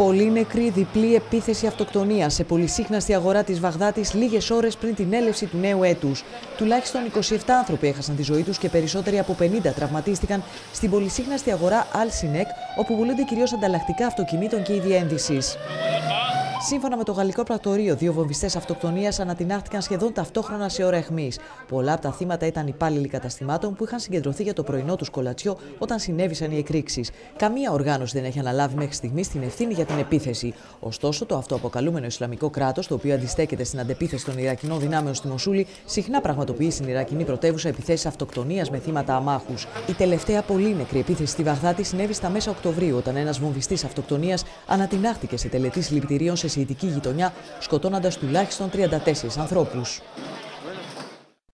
Πολύ νεκρή διπλή επίθεση αυτοκτονίας σε πολυσύχναστη αγορά της Βαγδάτης λίγες ώρες πριν την έλευση του νέου έτους. Τουλάχιστον 27 άνθρωποι έχασαν τη ζωή τους και περισσότεροι από 50 τραυματίστηκαν στην πολυσύχναστη αγορά Al Sinek, όπου πουλούνται κυρίως ανταλλακτικά αυτοκινήτων και ιδιένδυση. Σύμφωνα με το γαλλικό πρακτορείο, δύο βομβιστές αυτοκτονίας ανατινάχθηκαν σχεδόν ταυτόχρονα σε ώρα αιχμής. Πολλά από τα θύματα ήταν υπάλληλοι καταστημάτων που είχαν συγκεντρωθεί για το πρωινό τους κολατσιό όταν συνέβησαν οι εκρήξεις. Καμία οργάνωση δεν έχει αναλάβει μέχρι στιγμής την ευθύνη για την επίθεση. Ωστόσο, το αυτοαποκαλούμενο Ισλαμικό κράτος, το οποίο αντιστέκεται στην αντεπίθεση των Ιρακινών δυνάμεων στη Μοσούλη, συχνά πραγματοποιεί στην Ιρακινή πρωτεύουσα επιθέσεις αυτοκτονίας με θύματα αμάχους. Η τελευταία πολύ νεκρή επίθεση στη Βαγδάτη συνέβη στα μέσα Οκτωβρίου, όταν ένας βομβιστής αυτοκτονίας ανατινάχθηκε σε τελετής συλληπιτηρίων σε σιητική γειτονιά, σκοτώνοντας τουλάχιστον 34 ανθρώπους.